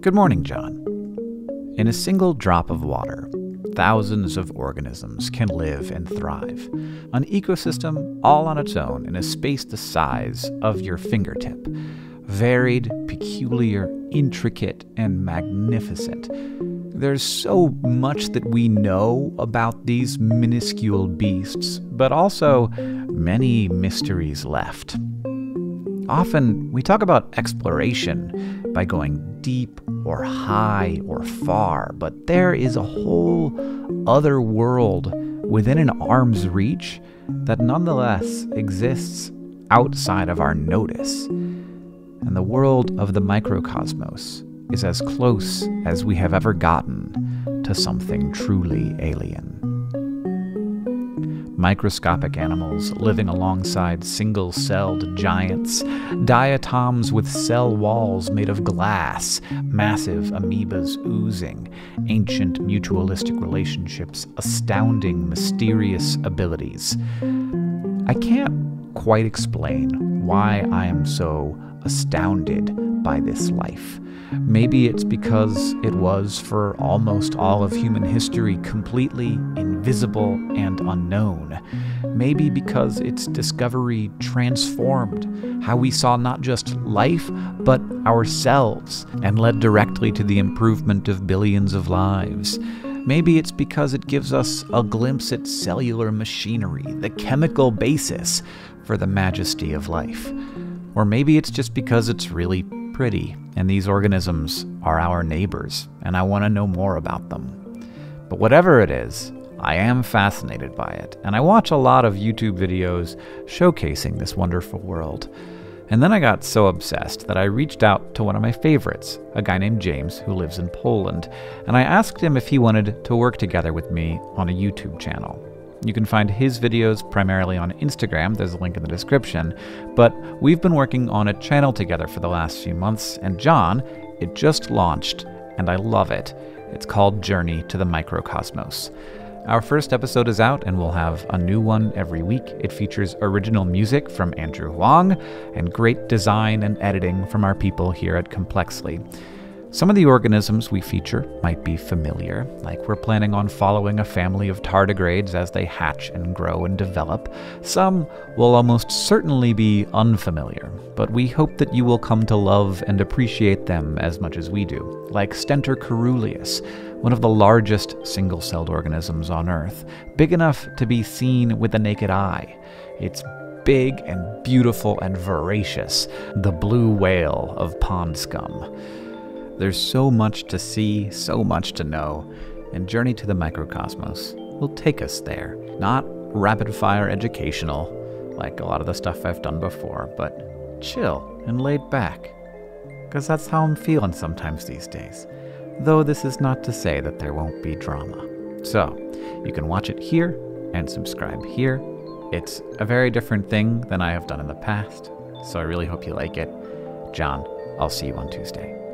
Good morning, John. In a single drop of water, thousands of organisms can live and thrive. An ecosystem all on its own in a space the size of your fingertip. Varied, peculiar, intricate, and magnificent. There's so much that we know about these minuscule beasts, but also many mysteries left. Often we talk about exploration by going deep or high or far, but there is a whole other world within an arm's reach that nonetheless exists outside of our notice. And the world of the microcosmos is as close as we have ever gotten to something truly alien microscopic animals living alongside single celled giants, diatoms with cell walls made of glass, massive amoebas oozing, ancient mutualistic relationships, astounding, mysterious abilities. I can't quite explain why I am so astounded by this life. Maybe it's because it was, for almost all of human history, completely invisible and unknown. Maybe because its discovery transformed how we saw not just life, but ourselves, and led directly to the improvement of billions of lives. Maybe it's because it gives us a glimpse at cellular machinery, the chemical basis for the majesty of life. Or maybe it's just because it's really pretty, and these organisms are our neighbors, and I want to know more about them. But whatever it is, I am fascinated by it, and I watch a lot of YouTube videos showcasing this wonderful world. And then I got so obsessed that I reached out to one of my favorites, a guy named James who lives in Poland, and I asked him if he wanted to work together with me on a YouTube channel. You can find his videos primarily on Instagram, there's a link in the description, but we've been working on a channel together for the last few months, and John, it just launched, and I love it. It's called Journey to the Microcosmos. Our first episode is out, and we'll have a new one every week. It features original music from Andrew Huang and great design and editing from our people here at Complexly. Some of the organisms we feature might be familiar, like we're planning on following a family of tardigrades as they hatch and grow and develop. Some will almost certainly be unfamiliar, but we hope that you will come to love and appreciate them as much as we do, like Stentor caeruleus, one of the largest single celled organisms on Earth, big enough to be seen with the naked eye. It's big and beautiful and voracious, the blue whale of pond scum. There's so much to see, so much to know, and Journey to the Microcosmos will take us there. Not rapid fire educational, like a lot of the stuff I've done before, but chill and laid back. Because that's how I'm feeling sometimes these days. Though this is not to say that there won't be drama. So, you can watch it here and subscribe here. It's a very different thing than I have done in the past, so I really hope you like it. John, I'll see you on Tuesday.